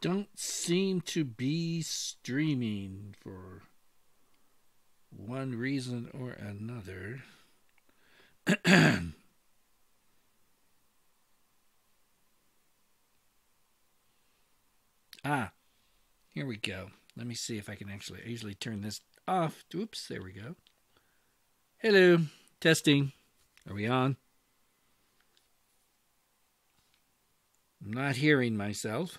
don't seem to be streaming for one reason or another. ah, here we go. Let me see if I can actually I usually turn this off. Oops, there we go. Hello, testing. Are we on? I'm not hearing myself.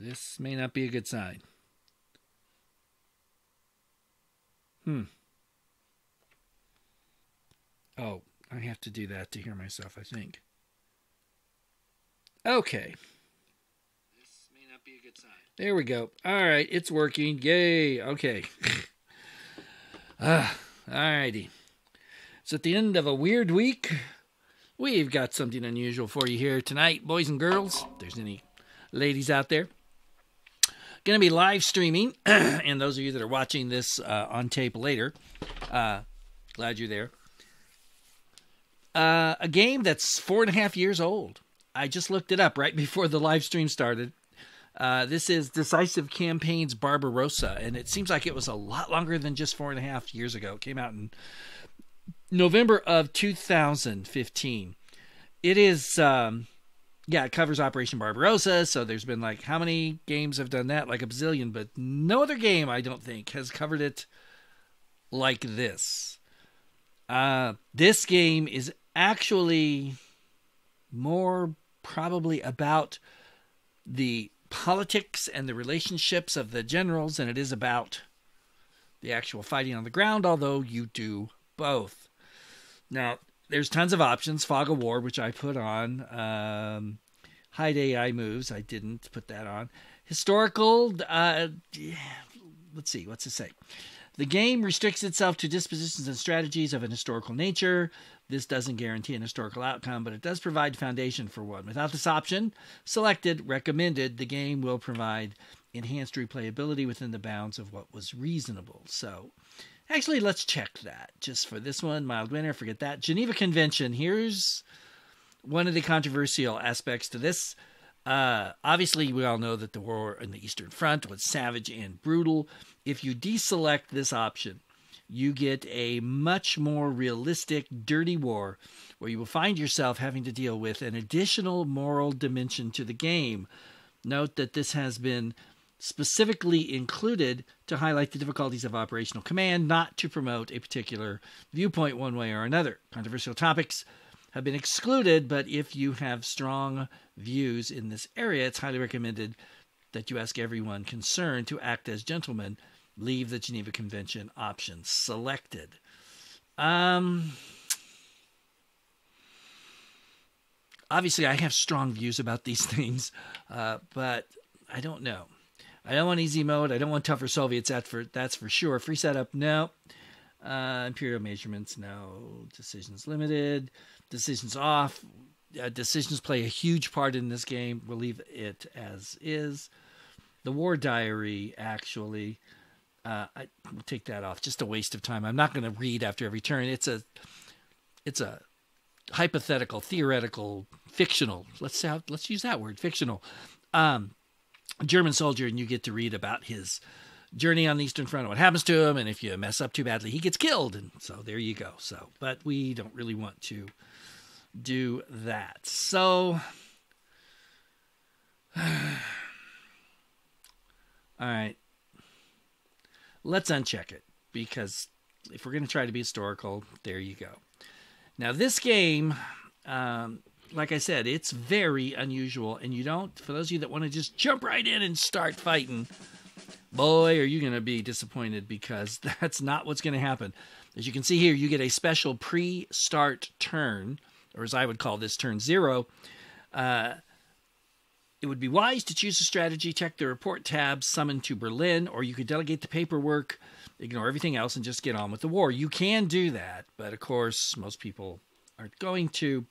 This may not be a good sign. Hmm. Oh, I have to do that to hear myself, I think. Okay. This may not be a good sign. There we go. All right, it's working. Yay. Okay. ah, all righty. It's at the end of a weird week. We've got something unusual for you here tonight, boys and girls. If there's any ladies out there. Going to be live streaming, and those of you that are watching this uh, on tape later, uh, glad you're there. Uh, a game that's four and a half years old. I just looked it up right before the live stream started. Uh, this is Decisive Campaigns Barbarossa, and it seems like it was a lot longer than just four and a half years ago. It came out in November of 2015. It is, um, yeah, it covers Operation Barbarossa. So there's been like, how many games have done that? Like a bazillion, but no other game, I don't think, has covered it like this. Uh, this game is actually more probably about the politics and the relationships of the generals than it is about the actual fighting on the ground, although you do both. Now, there's tons of options. Fog of War, which I put on. Um, hide AI moves. I didn't put that on. Historical. Uh, let's see. What's it say? The game restricts itself to dispositions and strategies of an historical nature. This doesn't guarantee an historical outcome, but it does provide foundation for one. Without this option selected, recommended, the game will provide enhanced replayability within the bounds of what was reasonable. So, actually, let's check that just for this one. Mild winter, forget that. Geneva Convention. Here's one of the controversial aspects to this. Uh, obviously, we all know that the war in the Eastern Front was savage and brutal. If you deselect this option, you get a much more realistic, dirty war where you will find yourself having to deal with an additional moral dimension to the game. Note that this has been specifically included to highlight the difficulties of operational command, not to promote a particular viewpoint one way or another. Controversial topics have been excluded, but if you have strong views in this area, it's highly recommended that you ask everyone concerned to act as gentlemen leave the Geneva Convention option selected. Um, obviously, I have strong views about these things, uh, but I don't know. I don't want easy mode. I don't want tougher Soviets. That for that's for sure. Free setup, no. Uh, imperial measurements, no. Decisions limited. Decisions off. Uh, decisions play a huge part in this game. We'll leave it as is. The war diary, actually, uh, I will take that off. Just a waste of time. I'm not going to read after every turn. It's a, it's a hypothetical, theoretical, fictional. Let's say, let's use that word, fictional. Um, German soldier, and you get to read about his journey on the Eastern Front, what happens to him, and if you mess up too badly, he gets killed. And so there you go. So, but we don't really want to do that. So, all right let's uncheck it because if we're going to try to be historical, there you go. Now, this game, um, like I said, it's very unusual, and you don't, for those of you that want to just jump right in and start fighting, boy, are you going to be disappointed because that's not what's going to happen. As you can see here, you get a special pre start turn, or as I would call this, turn zero. Uh, it would be wise to choose a strategy, check the report tab, summon to Berlin, or you could delegate the paperwork, ignore everything else, and just get on with the war. You can do that, but of course, most people aren't going to.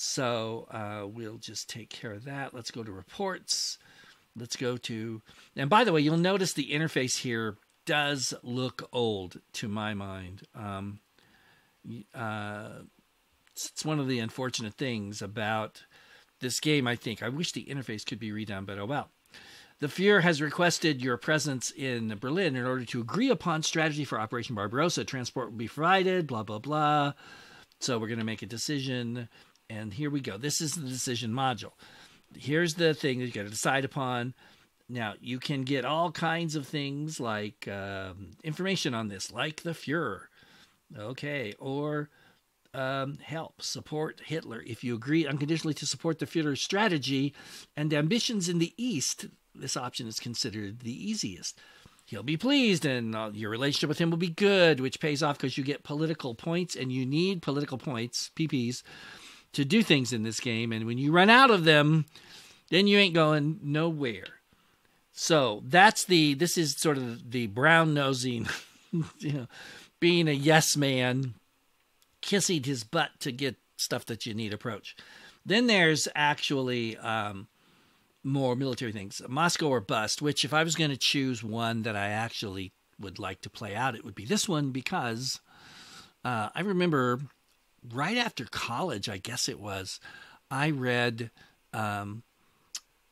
So uh, we'll just take care of that. Let's go to reports. Let's go to, and by the way, you'll notice the interface here does look old to my mind. Um, uh, it's, one of the unfortunate things about this game, I think. I wish the interface could be redone, but oh well. The Fuhrer has requested your presence in Berlin in order to agree upon strategy for Operation Barbarossa. Transport will be provided, blah, blah, blah. So we're going to make a decision. And here we go. This is the decision module. Here's the thing that you got to decide upon. Now, you can get all kinds of things like um, information on this, like the Fuhrer. Okay. Or um, help support Hitler if you agree unconditionally to support the Führer's strategy and ambitions in the East this option is considered the easiest. He'll be pleased and uh, your relationship with him will be good, which pays off because you get political points and you need political points, PPs, to do things in this game. And when you run out of them, then you ain't going nowhere. So that's the, this is sort of the brown nosing, you know, being a yes man, kissing his butt to get stuff that you need approach. Then there's actually, um, more military things Moscow or bust, which, if I was going to choose one that I actually would like to play out, it would be this one because uh, I remember right after college, I guess it was, I read, um,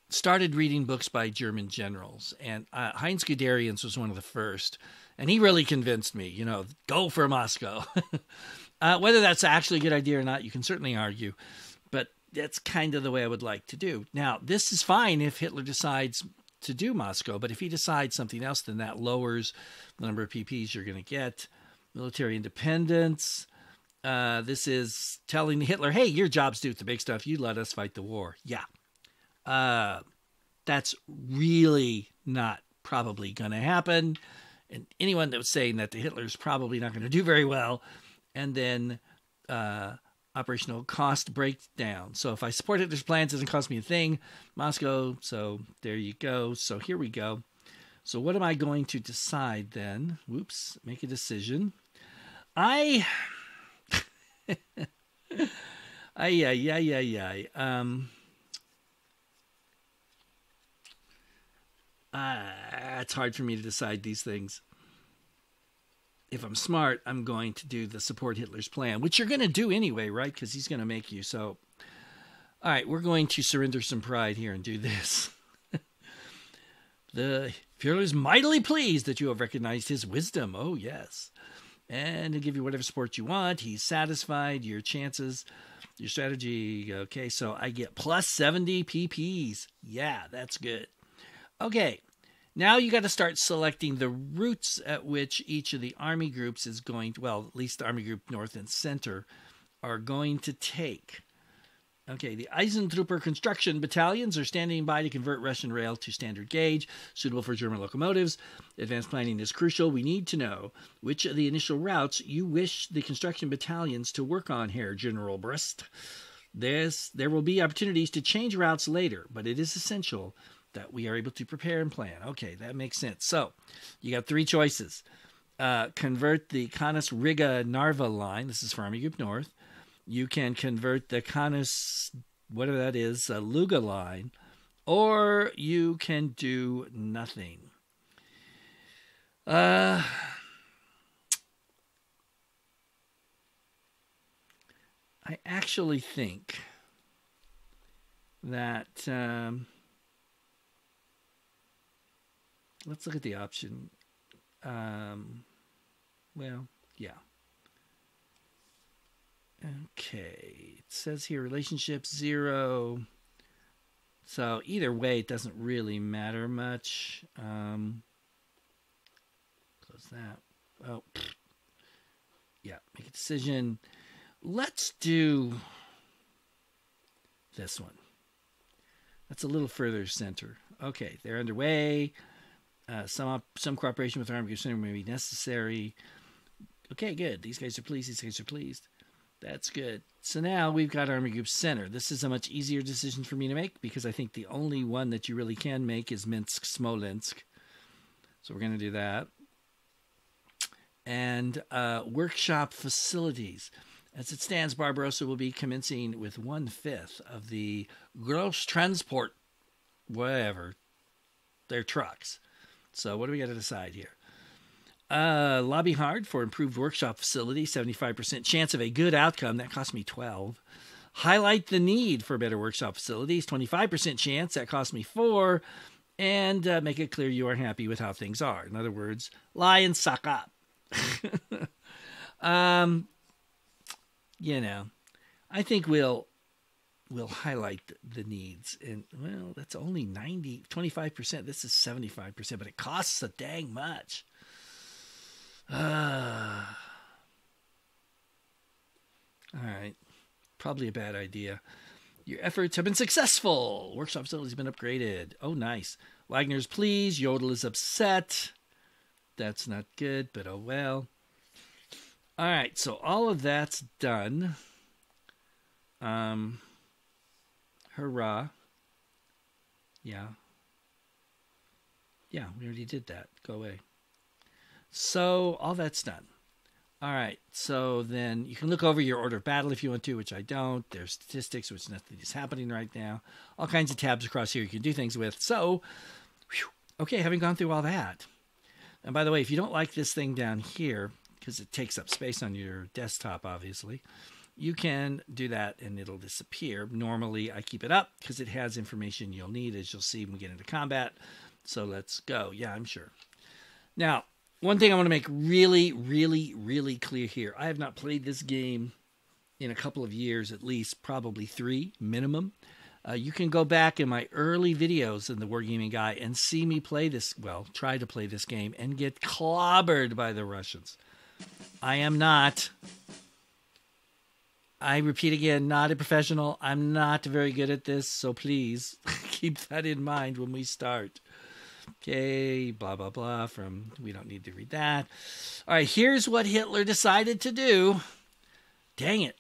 started reading books by German generals, and uh, Heinz Guderians was one of the first. And he really convinced me, you know, go for Moscow. uh, whether that's actually a good idea or not, you can certainly argue but that's kind of the way I would like to do. Now, this is fine if Hitler decides to do Moscow, but if he decides something else, then that lowers the number of PPs you're going to get. Military independence. Uh, this is telling Hitler, hey, your job's due with the big stuff. You let us fight the war. Yeah. Uh, that's really not probably going to happen. And anyone that was saying that the Hitler's probably not going to do very well. And then uh, operational cost breakdown. So if I support Hitler's plans, it doesn't cost me a thing. Moscow, so there you go. So here we go. So what am I going to decide then? Whoops, make a decision. I ay yeah yeah yeah yeah. Um uh, it's hard for me to decide these things if I'm smart, I'm going to do the support Hitler's plan, which you're going to do anyway, right? Because he's going to make you. So, all right, we're going to surrender some pride here and do this. the Fuhrer is mightily pleased that you have recognized his wisdom. Oh, yes. And he'll give you whatever support you want. He's satisfied. Your chances, your strategy. Okay, so I get plus 70 PPs. Yeah, that's good. Okay, now you got to start selecting the routes at which each of the army groups is going to, well, at least Army Group North and Center are going to take. Okay, the Eisentrupper construction battalions are standing by to convert Russian rail to standard gauge, suitable for German locomotives. Advanced planning is crucial. We need to know which of the initial routes you wish the construction battalions to work on here, General Brust. There's, there will be opportunities to change routes later, but it is essential that we are able to prepare and plan. Okay, that makes sense. So you got three choices. Uh, convert the Kaunas Riga Narva line. This is for Army Group North. You can convert the Kaunas, whatever that is, a Luga line, or you can do nothing. Uh, I actually think that. Um, let's look at the option. Um, well, yeah. Okay, it says here relationship zero. So either way, it doesn't really matter much. Um, close that. Oh, yeah, make a decision. Let's do this one. That's a little further center. Okay, they're underway. Uh, some some cooperation with Group Center may be necessary. Okay, good. These guys are pleased. These guys are pleased. That's good. So now we've got Army Group Center. This is a much easier decision for me to make because I think the only one that you really can make is Minsk Smolensk. So we're going to do that. And uh, workshop facilities. As it stands, Barbarossa will be commencing with one fifth of the gross transport, whatever, their trucks. So what do we got to decide here? Uh, lobby hard for improved workshop facility, 75% chance of a good outcome. That cost me 12. Highlight the need for better workshop facilities, 25% chance. That cost me 4. And uh, make it clear you are happy with how things are. In other words, lie and suck up. um, you know, I think we'll we'll highlight the needs and well that's only 90 25% this is 75% but it costs a dang much uh, all right. Probably a bad idea. Your efforts have been successful. Workshop facility has been upgraded. Oh nice. Wagner's pleased Jodl is upset. That's not good but oh well. All right so all of that's done. Um Hurrah. Yeah. Yeah, we already did that. Go away. So all that's done. All right. So then you can look over your order of battle if you want to, which I don't. There's statistics, which nothing is happening right now. All kinds of tabs across here you can do things with. So, whew, okay, having gone through all that. And by the way, if you don't like this thing down here, because it takes up space on your desktop, obviously, you can do that and it'll disappear. Normally, I keep it up because it has information you'll need as you'll see when we get into combat. So let's go. Yeah, I'm sure. Now, one thing I want to make really, really, really clear here I have not played this game in a couple of years, at least, probably three minimum. Uh, you can go back in my early videos in the Wargaming Guy and see me play this, well, try to play this game and get clobbered by the Russians. I am not I repeat again, not a professional. I'm not very good at this, so please keep that in mind when we start. Okay, blah, blah, blah. From we don't need to read that. All right, here's what Hitler decided to do. Dang it.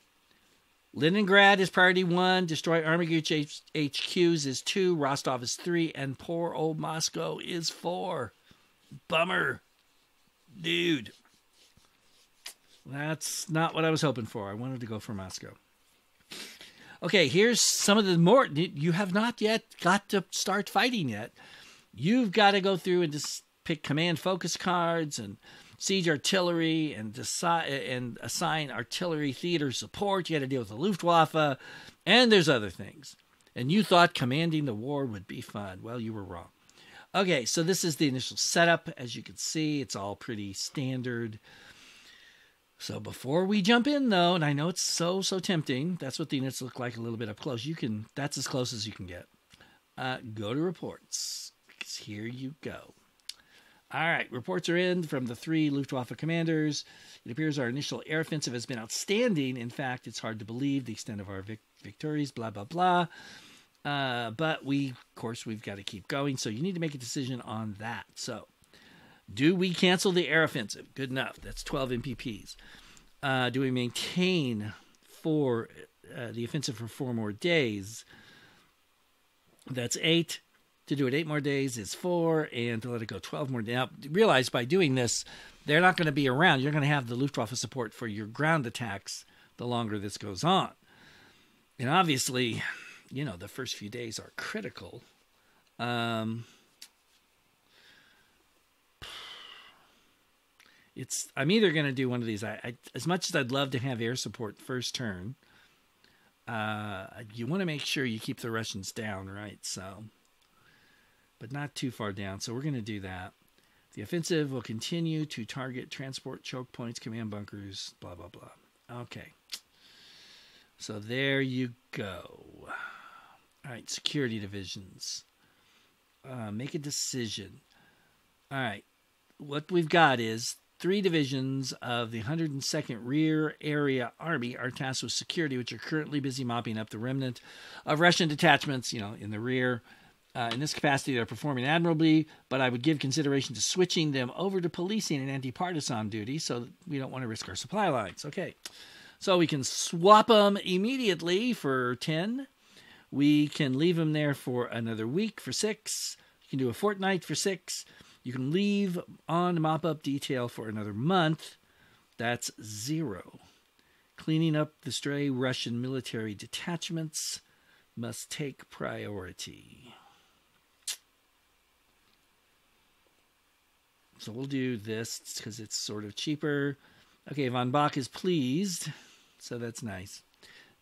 Leningrad is priority one, destroy army group HQs is two, Rostov is three, and poor old Moscow is four. Bummer. Dude. That's not what I was hoping for. I wanted to go for Moscow. Okay, here's some of the more. You have not yet got to start fighting yet. You've got to go through and just pick command focus cards and siege artillery and decide and assign artillery theater support. You got to deal with the Luftwaffe, and there's other things. And you thought commanding the war would be fun. Well, you were wrong. Okay, so this is the initial setup. As you can see, it's all pretty standard. So before we jump in though, and I know it's so so tempting, that's what the units look like a little bit up close. You can that's as close as you can get. Uh, go to reports. Here you go. All right, reports are in from the three Luftwaffe commanders. It appears our initial air offensive has been outstanding. In fact, it's hard to believe the extent of our vic- victories. Blah blah blah. Uh, but we, of course, we've got to keep going. So you need to make a decision on that. So do we cancel the air offensive? Good enough. That's 12 MPPs. Uh, do we maintain for uh, the offensive for four more days? That's eight. To do it eight more days is four, and to let it go 12 more days. Now, realize by doing this, they're not going to be around. You're going to have the Luftwaffe support for your ground attacks the longer this goes on. And obviously, you know, the first few days are critical. Um, it's I'm either going to do one of these. I, I, as much as I'd love to have air support first turn, uh, you want to make sure you keep the Russians down, right? So, but not too far down. So we're going to do that. The offensive will continue to target transport choke points, command bunkers, blah blah blah. Okay. So there you go. All right, security divisions. Uh, make a decision. All right, what we've got is Three divisions of the 102nd Rear Area Army are tasked with security, which are currently busy mopping up the remnant of Russian detachments, you know, in the rear. Uh, in this capacity, they're performing admirably, but I would give consideration to switching them over to policing and anti-partisan duty, so we don't want to risk our supply lines. Okay, so we can swap them immediately for 10. We can leave them there for another week for six. You can do a fortnight for six. You can leave on mop up detail for another month. That's zero. Cleaning up the stray Russian military detachments must take priority. So we'll do this because it's sort of cheaper. Okay, Von Bock is pleased, so that's nice.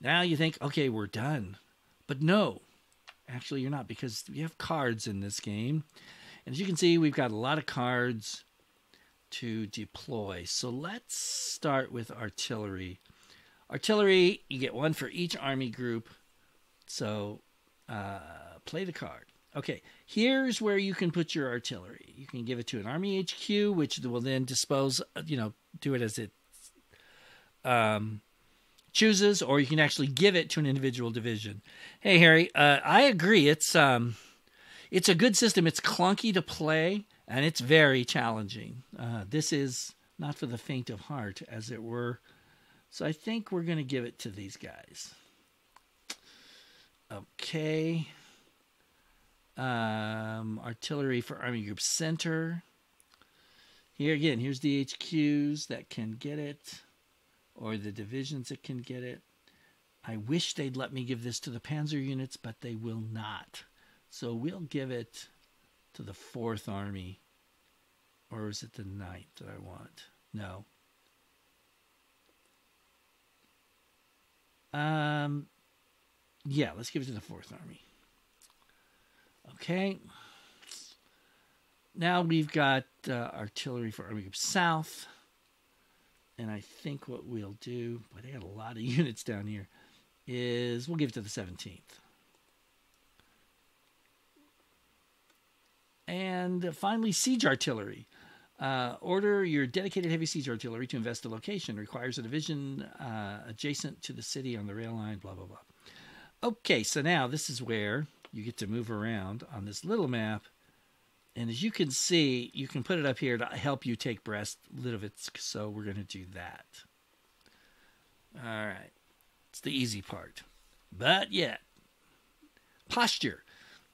Now you think, okay, we're done. But no, actually, you're not because we have cards in this game. And as you can see, we've got a lot of cards to deploy. So let's start with artillery. Artillery, you get one for each army group. So uh, play the card. Okay, here's where you can put your artillery. You can give it to an army HQ, which will then dispose, you know, do it as it um, chooses, or you can actually give it to an individual division. Hey, Harry, uh, I agree. It's um, it's a good system. It's clunky to play, and it's very challenging. Uh, this is not for the faint of heart, as it were. So I think we're going to give it to these guys. Okay. Um, artillery for Army Group Center. Here again, here's the HQs that can get it, or the divisions that can get it. I wish they'd let me give this to the panzer units, but they will not. So we'll give it to the 4th Army. Or is it the 9th that I want? No. Um, yeah, let's give it to the 4th Army. Okay. Now we've got uh, artillery for Army Group South. And I think what we'll do, boy, they got a lot of units down here, is we'll give it to the 17th. And finally, siege artillery. Uh, order your dedicated heavy siege artillery to invest a location. Requires a division uh, adjacent to the city on the rail line, blah, blah, blah. Okay, so now this is where you get to move around on this little map. And as you can see, you can put it up here to help you take Brest-Litovsk. So we're going to do that. All right. It's the easy part. But yet, posture.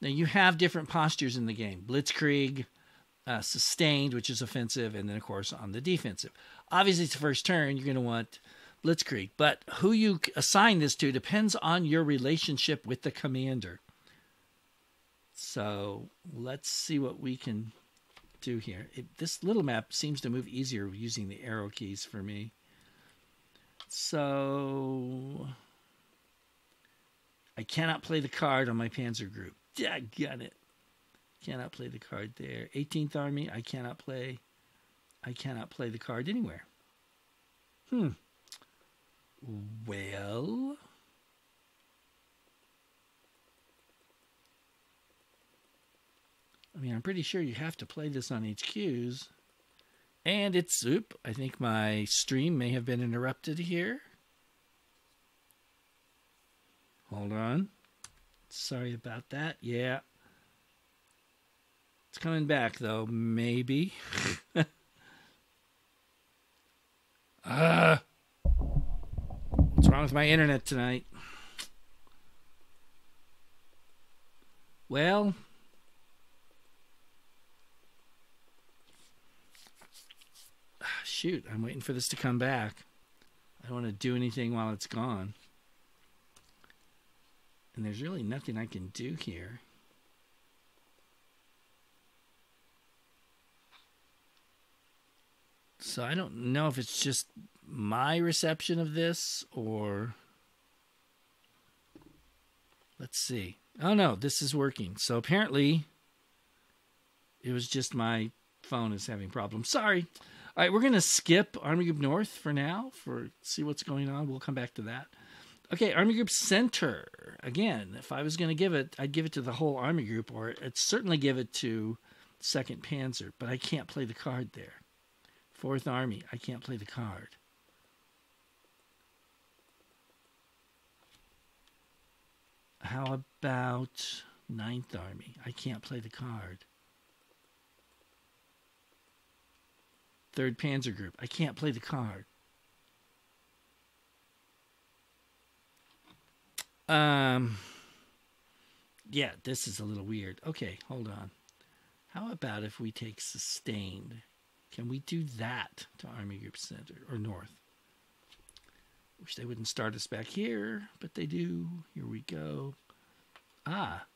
Now you have different postures in the game. Blitzkrieg, uh, sustained, which is offensive, and then of course on the defensive. Obviously, it's the first turn. You're going to want Blitzkrieg, but who you assign this to depends on your relationship with the commander. So let's see what we can do here. It, this little map seems to move easier using the arrow keys for me. So I cannot play the card on my Panzer group. Yeah, got it. Cannot play the card there. 18th Army, I cannot play. I cannot play the card anywhere. Hmm. Well, I mean, I'm pretty sure you have to play this on HQs. And it's, oop, I think my stream may have been interrupted here. Hold on. Sorry about that. Yeah. It's coming back, though. Maybe. Uh, what's wrong with my internet tonight? Well, shoot, I'm waiting for this to come back. I don't want to do anything while it's gone. And there's really nothing I can do here. So I don't know if it's just my reception of this or. Let's see. Oh no, this is working. So apparently it was just my phone is having problems. Sorry. All right, we're going to skip Army Group North for now for see what's going on. We'll come back to that. Okay, Army Group Center. Again, if I was going to give it, I'd give it to the whole Army Group, or I'd certainly give it to Second Panzer. But I can't play the card there. Fourth Army, I can't play the card. How about Ninth Army? I can't play the card. Third Panzer Group. I can't play the card. Um, yeah, this is a little weird. Okay, hold on. How about if we take sustained? Can we do that to Army Group Center or North? Wish they wouldn't start us back here, but they do. Here we go. Ah.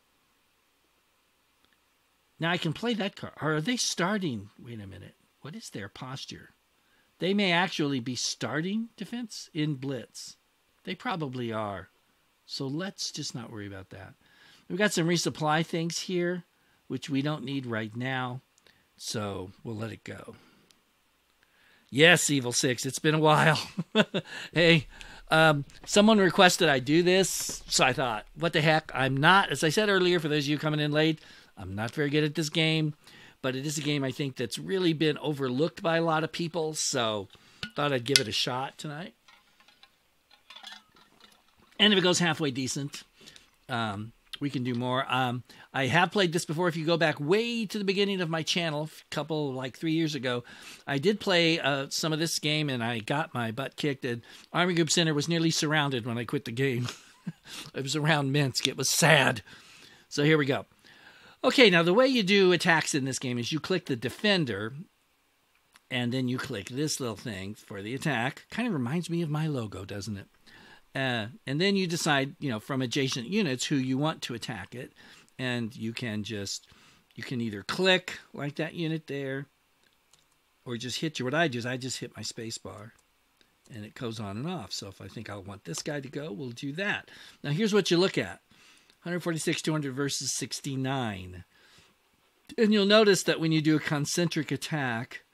Now I can play that card. Or are they starting? Wait a minute. What is their posture? They may actually be starting defense in blitz. They probably are. So let's just not worry about that. We've got some resupply things here, which we don't need right now. So we'll let it go. Yes, Evil Six. It's been a while. hey, um, someone requested I do this, so I thought, what the heck? I'm not, as I said earlier, for those of you coming in late, I'm not very good at this game, but it is a game I think that's really been overlooked by a lot of people. So thought I'd give it a shot tonight. And if it goes halfway decent, um, we can do more. Um, I have played this before. If you go back way to the beginning of my channel, a couple like three years ago, I did play uh, some of this game and I got my butt kicked. And Army Group Center was nearly surrounded when I quit the game. it was around Minsk. It was sad. So here we go. Okay, now the way you do attacks in this game is you click the defender and then you click this little thing for the attack. Kind of reminds me of my logo, doesn't it? Uh, and then you decide, you know, from adjacent units who you want to attack it, and you can just you can either click like that unit there, or just hit your. What I do is I just hit my space bar, and it goes on and off. So if I think I want this guy to go, we'll do that. Now here's what you look at: 146, 200 versus 69, and you'll notice that when you do a concentric attack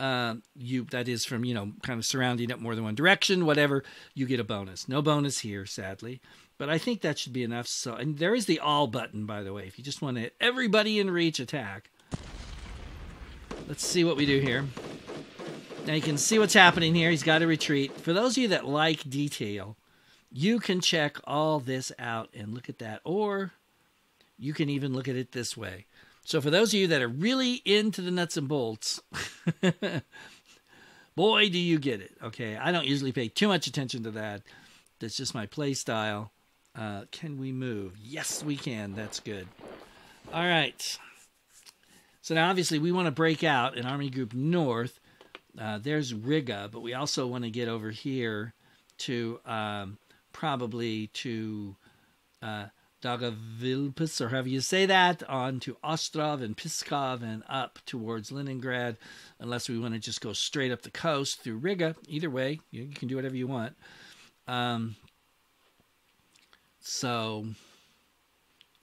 uh, you that is from you know kind of surrounding it more than one direction, whatever, you get a bonus. No bonus here, sadly, but I think that should be enough. So, and there is the all button, by the way, if you just want to hit everybody in reach attack. Let's see what we do here. Now you can see what's happening here. He's got to retreat. For those of you that like detail, you can check all this out and look at that, or you can even look at it this way. So for those of you that are really into the nuts and bolts, boy, do you get it. Okay, I don't usually pay too much attention to that. That's just my play style. Uh, can we move? Yes, we can. That's good. All right. So now, obviously, we want to break out in Army Group North. Uh, there's Riga, but we also want to get over here to um, probably to uh, or however you say that, on to Ostrov and Pskov and up towards Leningrad, unless we want to just go straight up the coast through Riga. Either way, you, can do whatever you want. Um, so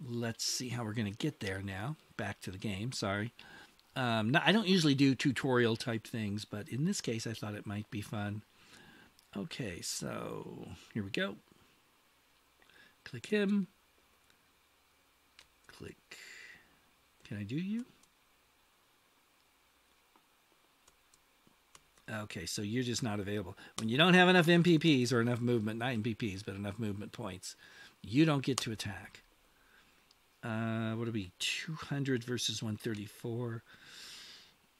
let's see how we're going to get there now. Back to the game, sorry. Um, I don't usually do tutorial type things, but in this case, I thought it might be fun. Okay, so here we go. Click him click. Can I do you? Okay, so you're just not available. When you don't have enough MPPs or enough movement, not MPPs, but enough movement points, you don't get to attack. Uh, what are be 200 versus 134.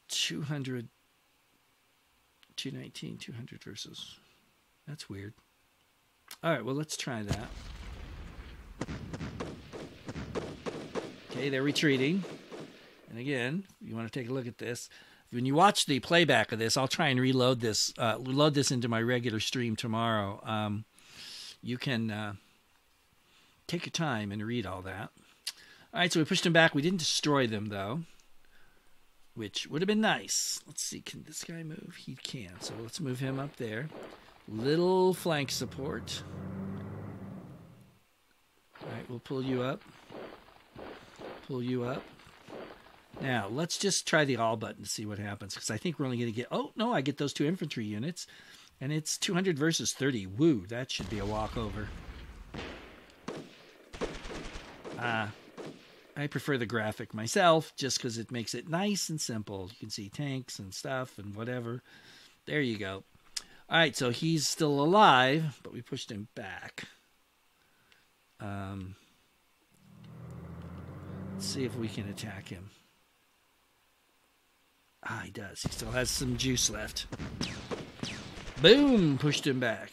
200. 219, 200 versus. That's weird. All right, well, let's try that. Okay, they're retreating. And again, you want to take a look at this. When you watch the playback of this, I'll try and reload this, uh, load this into my regular stream tomorrow. Um, you can uh, take your time and read all that. All right, so we pushed them back. We didn't destroy them, though, which would have been nice. Let's see, can this guy move? He can, so let's move him up there. Little flank support. All right, we'll pull you up pull you up. Now, let's just try the all button to see what happens, because I think we're only going to get, oh, no, I get those two infantry units, and it's 200 versus 30. Woo, that should be a walkover. Ah, uh, I prefer the graphic myself, just because it makes it nice and simple. You can see tanks and stuff and whatever. There you go. All right, so he's still alive, but we pushed him back. Um, Let's see if we can attack him. Ah, he does. He still has some juice left. Boom! Pushed him back.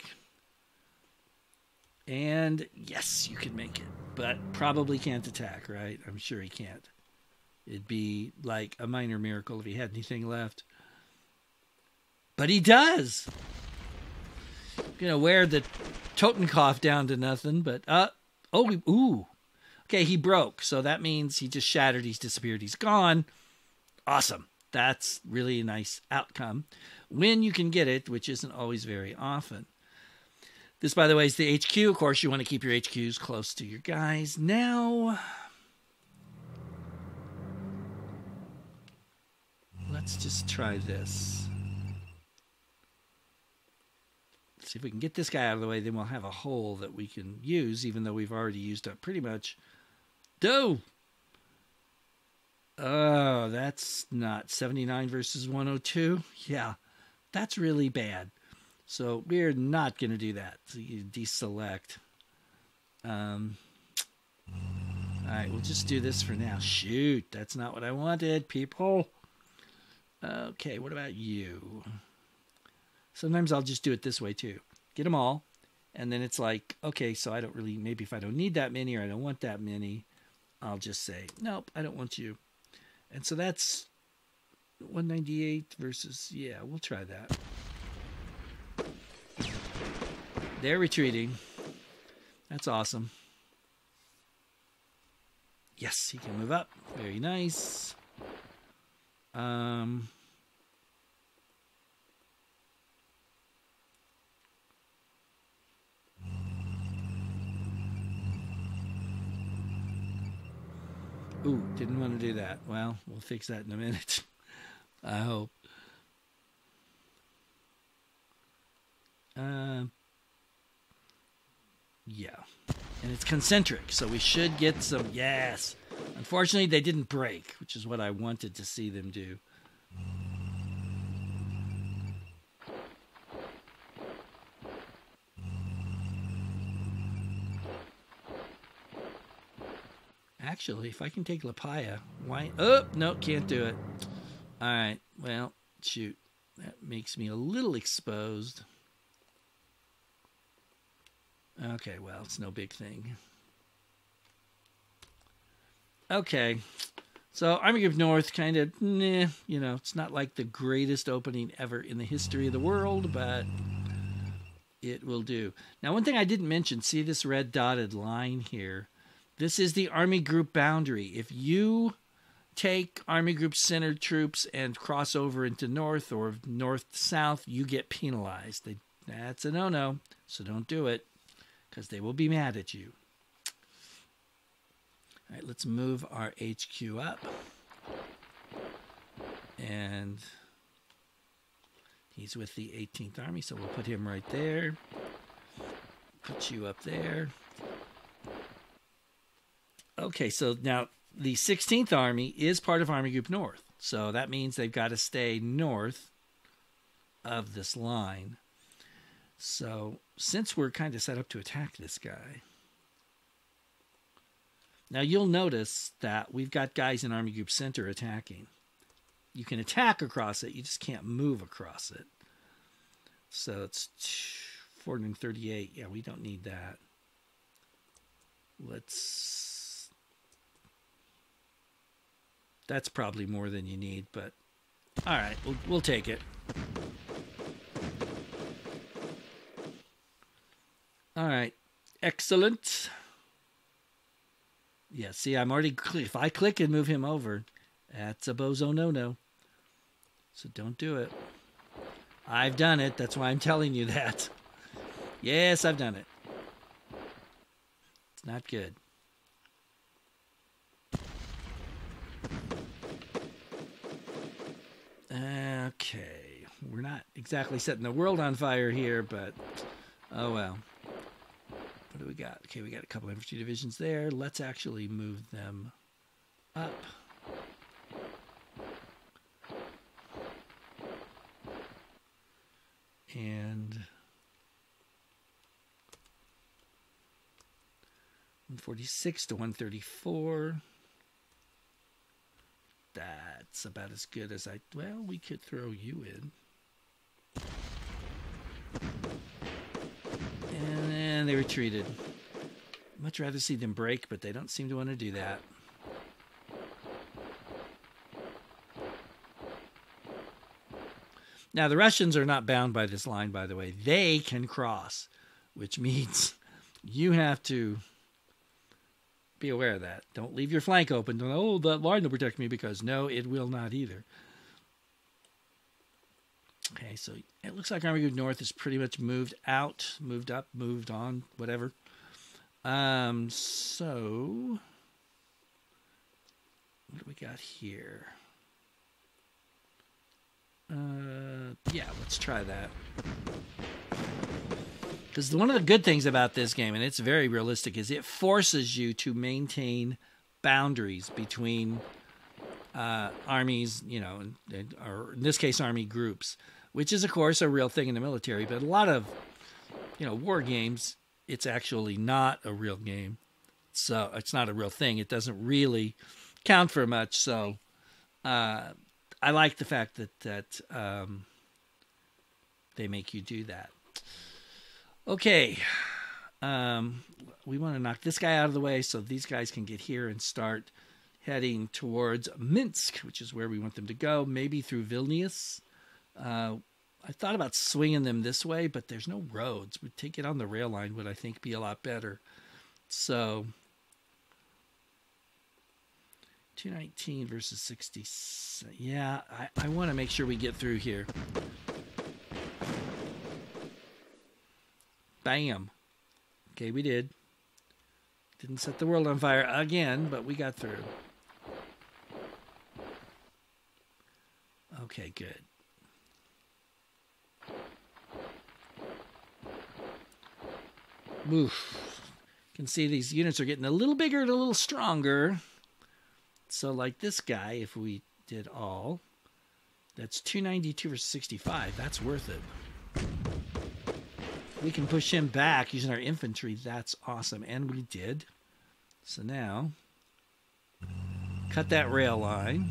And yes, you can make it. But probably can't attack, right? I'm sure he can't. It'd be like a minor miracle if he had anything left. But he does. Gonna wear the Totenkopf down to nothing, but uh oh ooh. Okay, he broke. So that means he just shattered. He's disappeared. He's gone. Awesome. That's really a nice outcome when you can get it, which isn't always very often. This, by the way, is the HQ. Of course, you want to keep your HQs close to your guys. Now, let's just try this. See if we can get this guy out of the way, then we'll have a hole that we can use, even though we've already used up pretty much. Do! Oh, that's not 79 versus 102. Yeah, that's really bad. So we're not going to do that. So you deselect. Um, all right, we'll just do this for now. Shoot, that's not what I wanted, people. Okay, what about you? Sometimes I'll just do it this way too. Get them all. And then it's like, okay, so I don't really, maybe if I don't need that many or I don't want that many, I'll just say, nope, I don't want you. And so that's 198 versus, yeah, we'll try that. They're retreating. That's awesome. Yes, he can move up. Very nice. Um, Ooh, didn't want to do that. Well, we'll fix that in a minute. I hope. Uh, yeah. And it's concentric, so we should get some. Yes. Unfortunately, they didn't break, which is what I wanted to see them do. Actually, if I can take Lapaya, why? Oh, no, can't do it. All right, well, shoot. That makes me a little exposed. Okay, well, it's no big thing. Okay, so Army Group North kind of, nah, you know, it's not like the greatest opening ever in the history of the world, but it will do. Now, one thing I didn't mention, see this red dotted line here? This is the Army Group boundary. If you take Army Group Center troops and cross over into North or North to South, you get penalized. They, that's a no no, so don't do it because they will be mad at you. All right, let's move our HQ up. And he's with the 18th Army, so we'll put him right there. Put you up there. Okay, so now the 16th Army is part of Army Group North. So that means they've got to stay north of this line. So since we're kind of set up to attack this guy, now you'll notice that we've got guys in Army Group Center attacking. You can attack across it, you just can't move across it. So it's 438. Yeah, we don't need that. Let's That's probably more than you need, but all right, we'll, we'll take it. All right, excellent. Yeah, see, I'm already, if I click and move him over, that's a bozo no-no. So don't do it. I've done it. That's why I'm telling you that. Yes, I've done it. It's not good. Okay, we're not exactly setting the world on fire here, but oh well. What do we got? Okay, we got a couple infantry divisions there. Let's actually move them up. And 146 to 134 that's about as good as I. Well, we could throw you in. And then they retreated. Much rather see them break, but they don't seem to want to do that. Now, the Russians are not bound by this line, by the way. They can cross, which means you have to be aware of that. Don't leave your flank open. Don't, oh, that line will protect me because no, it will not either. Okay, so it looks like Army Group North is pretty much moved out, moved up, moved on, whatever. Um, so what do we got here? Uh, yeah, let's try that. Because one of the good things about this game, and it's very realistic, is it forces you to maintain boundaries between uh, armies, you know, or in this case, army groups, which is, of course, a real thing in the military. But a lot of, you know, war games, it's actually not a real game. So it's not a real thing. It doesn't really count for much. So uh, I like the fact that that um, they make you do that. Okay, um, we want to knock this guy out of the way so these guys can get here and start heading towards Minsk, which is where we want them to go. Maybe through Vilnius. Uh, I thought about swinging them this way, but there's no roads. We'd take it on the rail line would I think be a lot better. So 219 versus 60. Yeah, I, I want to make sure we get through here. Bam. Okay, we did. Didn't set the world on fire again, but we got through. Okay, good. Oof. Can see these units are getting a little bigger and a little stronger. So like this guy, if we did all, that's 292 versus 65. That's worth it. We can push him back using our infantry. That's awesome. And we did. So now, cut that rail line.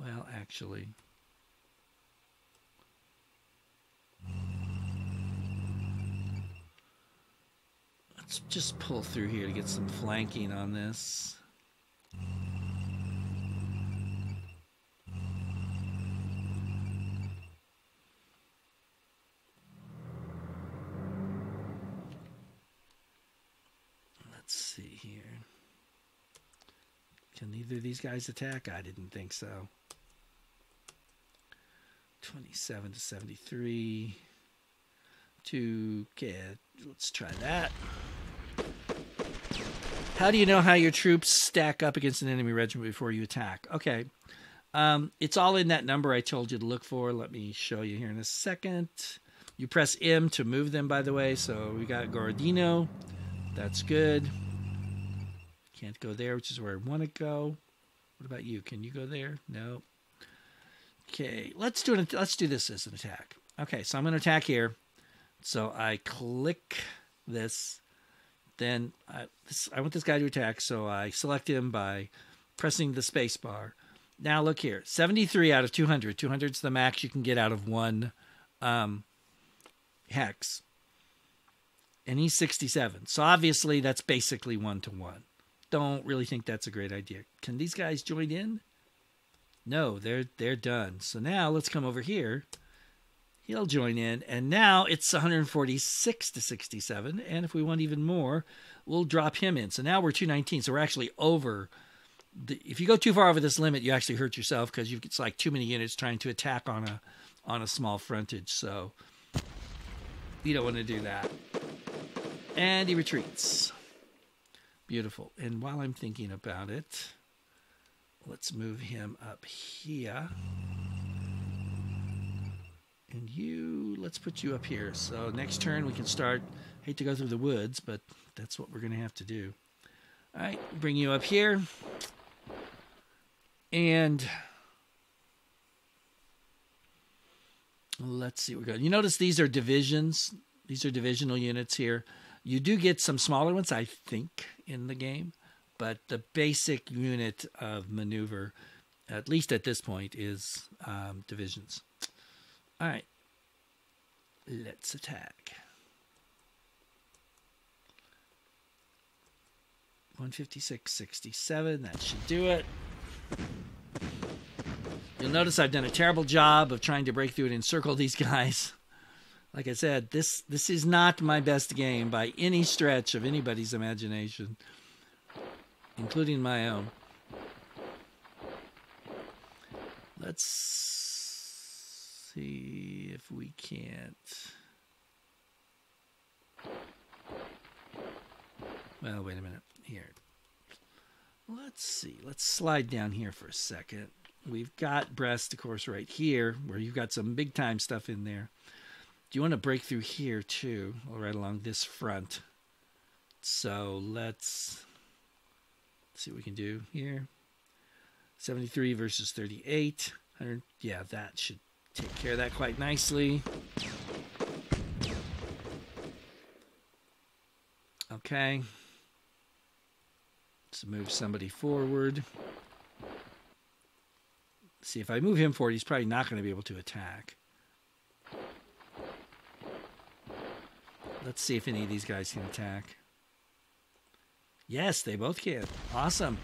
Well, actually... Let's just pull through here to get some flanking on this. Let's see here. Of these guys attack? I didn't think so. 27 to 73. To get, let's try that. How do you know how your troops stack up against an enemy regiment before you attack? Okay. Um, it's all in that number I told you to look for. Let me show you here in a second. You press M to move them, by the way. So we got Gorodino. That's good. Can't go there, which is where I want to go. What about you? Can you go there? No. Okay, let's do it. Let's do this as an attack. Okay, so I'm going to attack here. So I click this then I, this, I want this guy to attack, so I select him by pressing the space bar. Now look here, 73 out of 200. 200 is the max you can get out of one um, hex. And he's 67. So obviously that's basically one to one. Don't really think that's a great idea. Can these guys join in? No, they're they're done. So now let's come over here he'll join in. And now it's 146 to 67. And if we want even more, we'll drop him in. So now we're 219. So we're actually over. The, if you go too far over this limit, you actually hurt yourself because it's like too many units trying to attack on a on a small frontage. So you don't want to do that. And he retreats. Beautiful. And while I'm thinking about it, let's move him up here. And you, let's put you up here. So next turn we can start. Hate to go through the woods, but that's what we're going to have to do. All right, bring you up here. And let's see what we got. You notice these are divisions. These are divisional units here. You do get some smaller ones, I think, in the game. But the basic unit of maneuver, at least at this point, is um, divisions. All right. Let's attack. 156.67. That should do it. You'll notice I've done a terrible job of trying to break through and encircle these guys. Like I said, this this is not my best game by any stretch of anybody's imagination, including my own. Let's see if we can't. Well, wait a minute. Here. Let's see. Let's slide down here for a second. We've got Brest, of course, right here, where you've got some big time stuff in there. Do you want to break through here too, right along this front? So let's, let's see what we can do here. 73 versus 38. yeah, that should take care of that quite nicely. Okay. Let's move somebody forward. See, if I move him forward, he's probably not going to be able to attack. Let's see if any of these guys can attack. Yes, they both can. Awesome.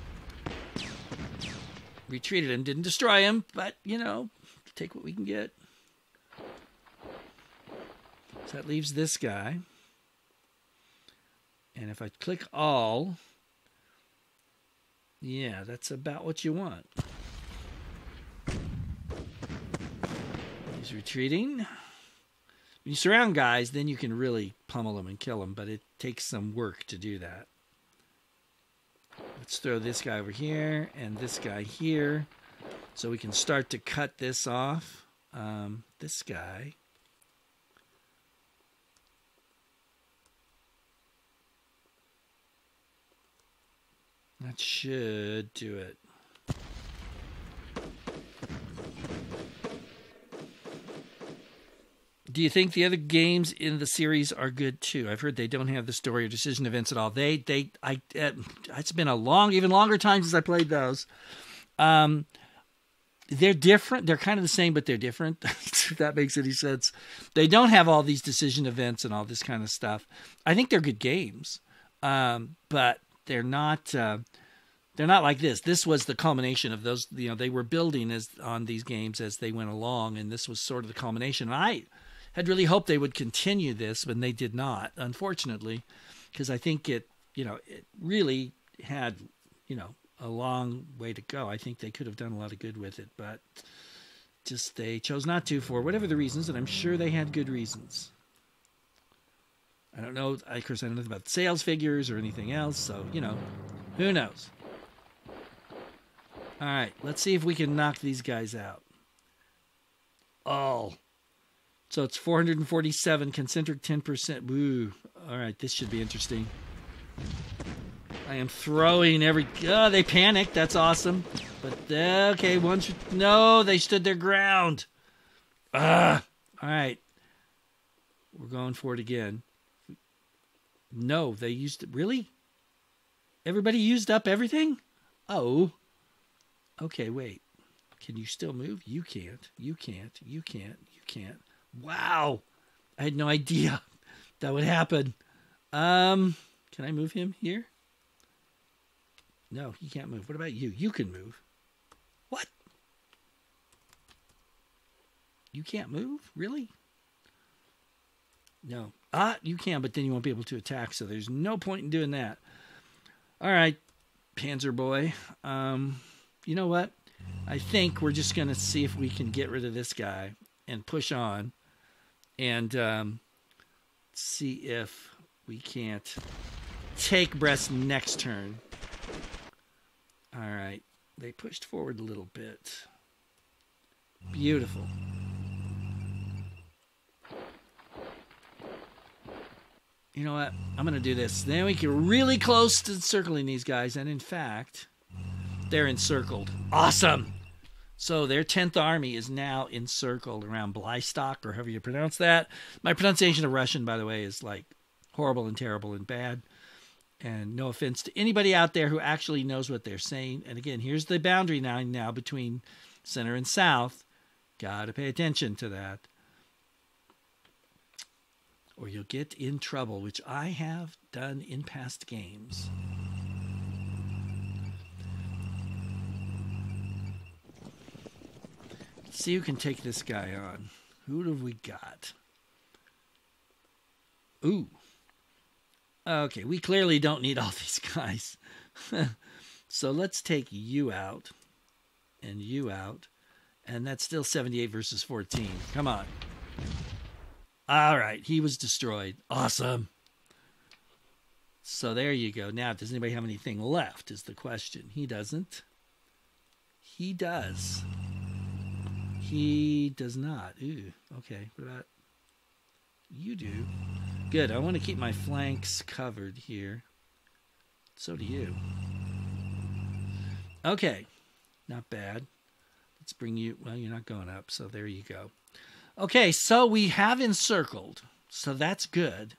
Retreated him, didn't destroy him, but, you know, take what we can get. So that leaves this guy. And if I click all, yeah, that's about what you want. He's retreating. You surround guys, then you can really pummel them and kill them, but it takes some work to do that. Let's throw this guy over here and this guy here so we can start to cut this off. Um, this guy. That should do it. Do you think the other games in the series are good too? I've heard they don't have the story or decision events at all. They, they, I, uh, it's been a long, even longer time since I played those. Um, they're different. They're kind of the same, but they're different. if that makes any sense. They don't have all these decision events and all this kind of stuff. I think they're good games, um, but they're not. Uh, they're not like this. This was the culmination of those. You know, they were building as on these games as they went along, and this was sort of the culmination. I had really hoped they would continue this, but they did not, unfortunately, because I think it. You know, it really had. You know, a long way to go. I think they could have done a lot of good with it, but just they chose not to for whatever the reasons, and I'm sure they had good reasons. I don't know. Of course, I don't know about sales figures or anything else, so you know, who knows. All right, let's see if we can knock these guys out. Oh. So it's 447 concentric 10%. Woo. All right, this should be interesting. I am throwing every. Oh, they panicked. That's awesome. But okay, once no, they stood their ground. Ah, all right. We're going for it again. No, they used it. Really? Everybody used up everything? Oh. Okay, wait. Can you still move? You can't. You can't. You can't. You can't. Wow. I had no idea that would happen. Um, can I move him here? No, he can't move. What about you? You can move. What? You can't move? Really? No. Ah, you can, but then you won't be able to attack, so there's no point in doing that. All right, Panzer Boy. Um, you know what? I think we're just going to see if we can get rid of this guy and push on and um, see if we can't take Brest next turn. All right. They pushed forward a little bit. Beautiful. You know what? I'm going to do this. Then we get really close to circling these guys. And in fact, they're encircled. Awesome. So their 10th army is now encircled around Blystock, or however you pronounce that. My pronunciation of Russian, by the way, is like horrible and terrible and bad. And no offense to anybody out there who actually knows what they're saying. And again, here's the boundary now, now between center and south. Got to pay attention to that. Or you'll get in trouble, which I have done in past games. See who can take this guy on. Who have we got? Ooh. Okay, we clearly don't need all these guys. so let's take you out and you out. And that's still 78 versus 14. Come on. All right, he was destroyed. Awesome. So there you go. Now, does anybody have anything left? Is the question. He doesn't. He does. He does not. Ooh, okay. What about you? Do good. I want to keep my flanks covered here. So do you. Okay, not bad. Let's bring you. Well, you're not going up, so there you go. Okay, so we have encircled, so that's good.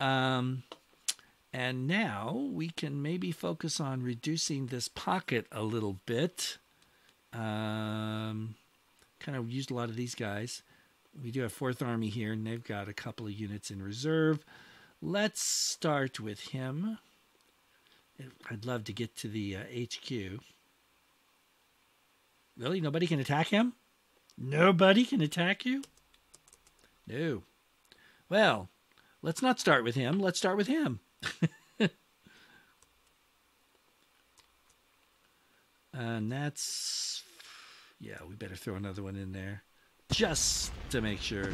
Um, and now we can maybe focus on reducing this pocket a little bit. Um, kind of used a lot of these guys. We do have Fourth Army here, and they've got a couple of units in reserve. Let's start with him. I'd love to get to the uh, HQ. Really? Nobody can attack him? Nobody can attack you? No. Well, let's not start with him. Let's start with him. and that's. Yeah, we better throw another one in there. Just to make sure.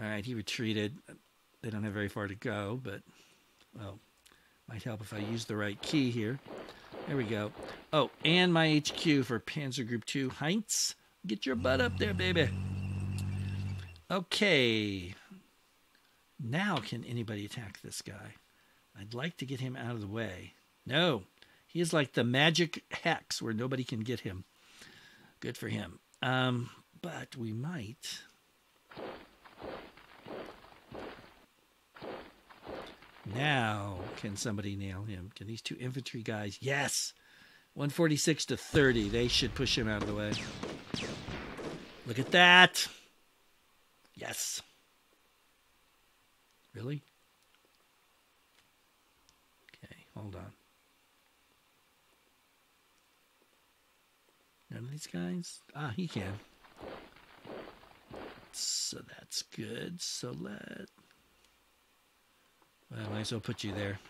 Alright, he retreated. They don't have very far to go, but. Well, might help if I use the right key here. There we go. Oh, and my HQ for Panzer Group 2. Heinz, get your butt up there, baby. Okay. Now can anybody attack this guy? I'd like to get him out of the way. No. He is like the magic hex where nobody can get him. Good for him. Um, but we might... Now, can somebody nail him? Can these two infantry guys? Yes! 146 to 30. They should push him out of the way. Look at that! Yes. Really? Okay, hold on. None of these guys? Ah, he can. So that's good. So let well, I might as well put you there.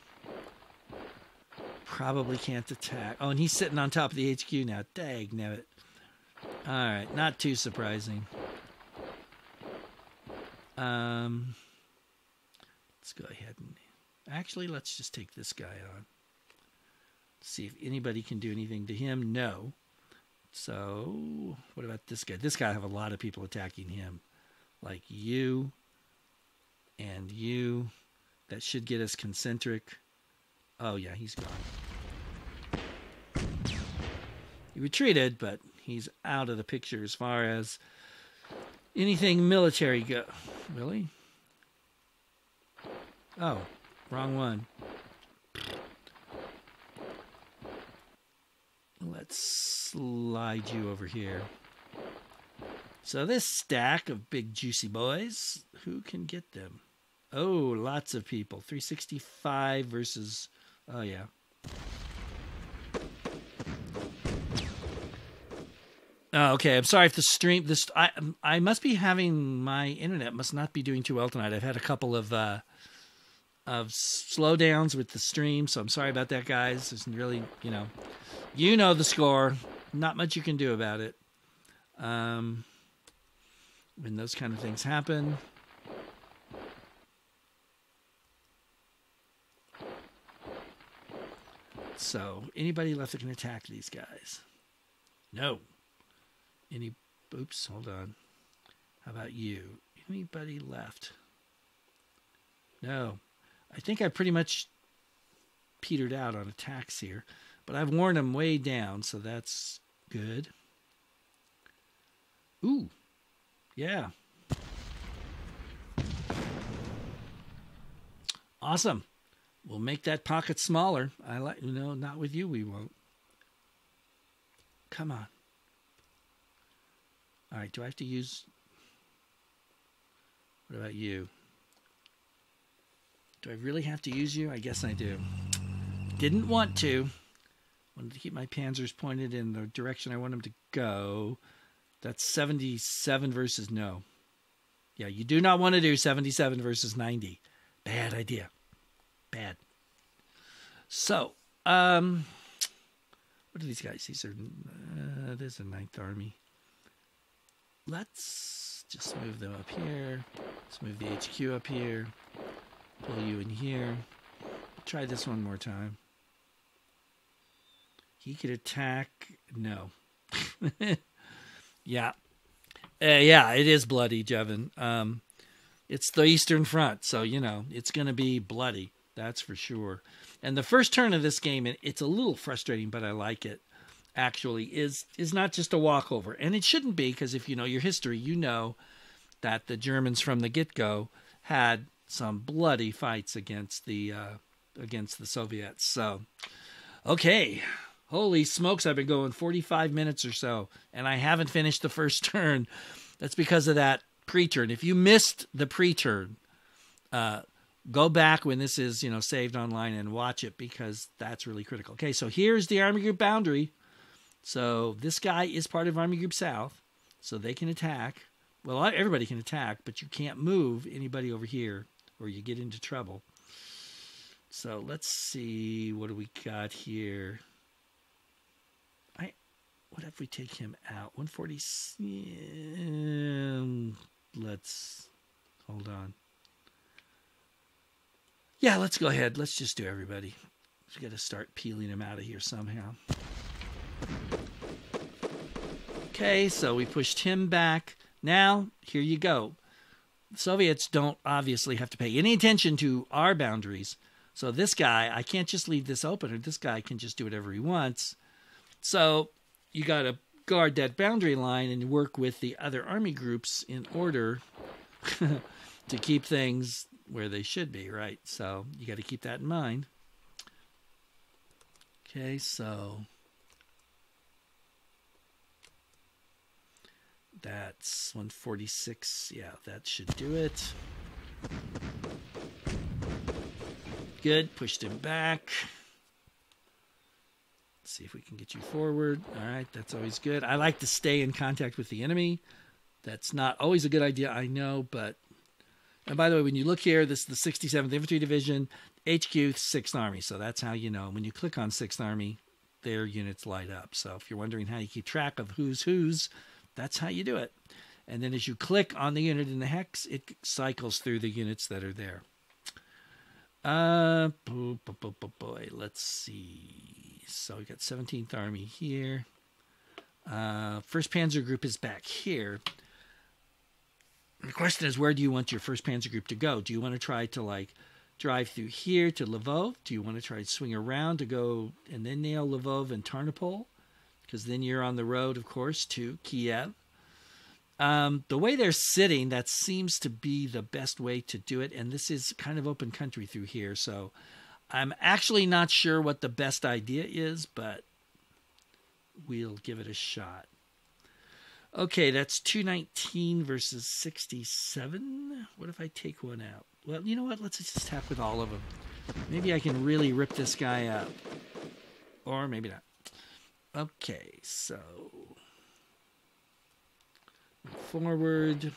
Probably can't attack. Oh, and he's sitting on top of the HQ now. Dag it. Alright, not too surprising. Um, let's go ahead and... Actually, let's just take this guy on. See if anybody can do anything to him. No. So, what about this guy? This guy have a lot of people attacking him. Like you and you that should get us concentric. Oh, yeah, he's gone. He retreated, but he's out of the picture as far as anything military go. Really? Oh, wrong one. Let's slide you over here. So this stack of big juicy boys, who can get them? Oh, lots of people. 365 versus. Oh, yeah. Oh, okay. I'm sorry if the stream this I I must be having my internet must not be doing too well tonight. I've had a couple of uh of slowdowns with the stream, so I'm sorry about that, guys. It's really, you know, you know the score. Not much you can do about it. Um, when those kind of things happen. So, anybody left that can attack these guys? No. Any. Oops, hold on. How about you? Anybody left? No. I think I pretty much petered out on attacks here, but I've worn them way down, so that's good. Ooh. Yeah. Awesome. We'll make that pocket smaller. I like, you know, not with you, we won't. Come on. All right, do I have to use. What about you? Do I really have to use you? I guess I do. Didn't want to. Wanted to keep my panzers pointed in the direction I want them to go. That's 77 versus no. Yeah, you do not want to do 77 versus 90. Bad idea. Bad. So, um, what are these guys? These are, uh, there's a Ninth Army. Let's just move them up here. Let's move the HQ up here. Pull you in here. Try this one more time. He could attack. No. yeah. Uh, yeah, it is bloody, Jevin. Um, it's the Eastern Front, so, you know, it's going to be bloody. That's for sure. And the first turn of this game, and it's a little frustrating, but I like it. Actually, is is not just a walkover, and it shouldn't be because if you know your history, you know that the Germans from the get go had some bloody fights against the uh, against the Soviets. So, okay, holy smokes, I've been going 45 minutes or so, and I haven't finished the first turn. That's because of that pre-turn. If you missed the pre-turn, uh, go back when this is you know saved online and watch it because that's really critical. Okay, so here's the Army Group boundary. So this guy is part of Army Group South, so they can attack. Well, everybody can attack, but you can't move anybody over here or you get into trouble. So let's see what do we got here. What if we take him out? 140 um, let's hold on. Yeah, let's go ahead. Let's just do everybody. We got to start peeling him out of here somehow. Okay, so we pushed him back. Now, here you go. Soviets don't obviously have to pay any attention to our boundaries. So this guy, I can't just leave this open, or this guy can just do whatever he wants. So you got to guard that boundary line and work with the other army groups in order to keep things where they should be, right? So you got to keep that in mind. Okay, so that's 146. Yeah, that should do it. Good, pushed him back. Let's see if we can get you forward. All right, that's always good. I like to stay in contact with the enemy. That's not always a good idea, I know, but and by the way, when you look here, this is the 67th Infantry Division, HQ 6th Army. So that's how you know. When you click on 6th Army, their units light up. So if you're wondering how you keep track of who's who's, that's how you do it. And then as you click on the unit in the hex, it cycles through the units that are there. Uh, boy, boy, let's see. So we got 17th Army here. Uh, First Panzer Group is back here the question is, where do you want your first Panzer Group to go? Do you want to try to like drive through here to Lvov? Do you want to try to swing around to go and then nail Lvov and Tarnopol? Because then you're on the road, of course, to Kiev. Um, the way they're sitting, that seems to be the best way to do it. And this is kind of open country through here. So I'm actually not sure what the best idea is, but we'll give it a shot. Okay, that's 219 versus 67. What if I take one out? Well, you know what? Let's just attack with all of them. Maybe I can really rip this guy up. Or maybe not. Okay, so... Forward.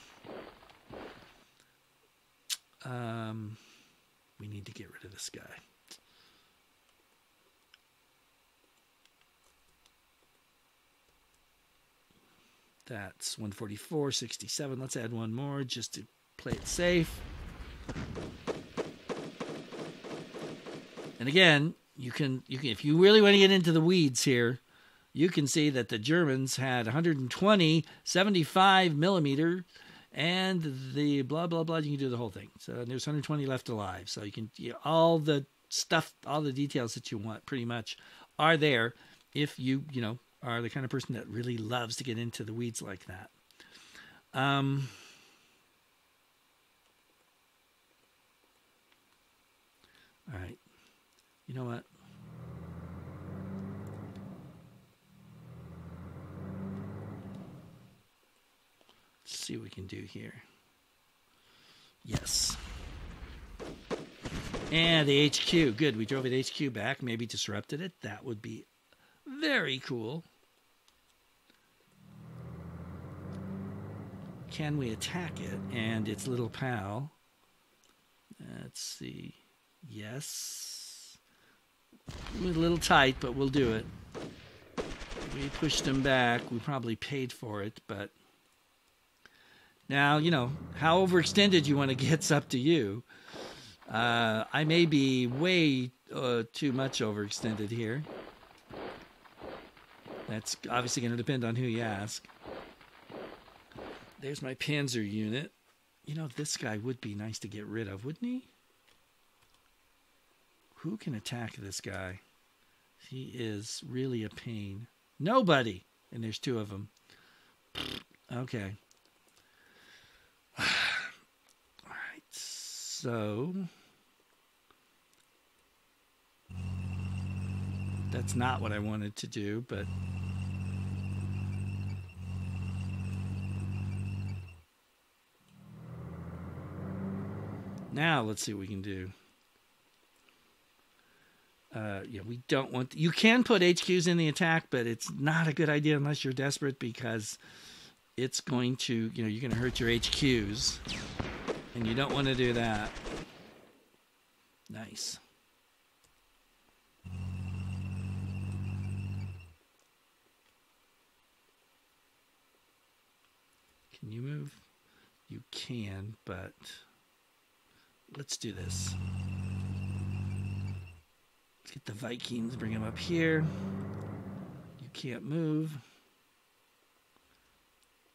Um, we need to get rid of this guy. That's 144, 67. Let's add one more just to play it safe. And again, you can you can if you really want to get into the weeds here, you can see that the Germans had 120 75 millimeter and the blah blah blah. You can do the whole thing. So there's 120 left alive. So you can you know, all the stuff, all the details that you want, pretty much, are there if you you know are the kind of person that really loves to get into the weeds like that. Um, all right. You know what? Let's see what we can do here. Yes. And the HQ. Good. We drove the HQ back, maybe disrupted it. That would be very cool. can we attack it and its little pal? Let's see. Yes. A little tight, but we'll do it. We pushed him back. We probably paid for it, but now you know how overextended you want to get's up to you. Uh, I may be way uh, too much overextended here. That's obviously going to depend on who you ask. There's my Panzer unit. You know, this guy would be nice to get rid of, wouldn't he? Who can attack this guy? He is really a pain. Nobody! And there's two of them. Okay. All right. So. That's not what I wanted to do, but. Now let's see what we can do. Uh, yeah, we don't want. You can put HQs in the attack, but it's not a good idea unless you're desperate because it's going to, you know, you're going to hurt your HQs, and you don't want to do that. Nice. Can you move? You can, but let's do this. Let's get the Vikings, bring them up here. You can't move.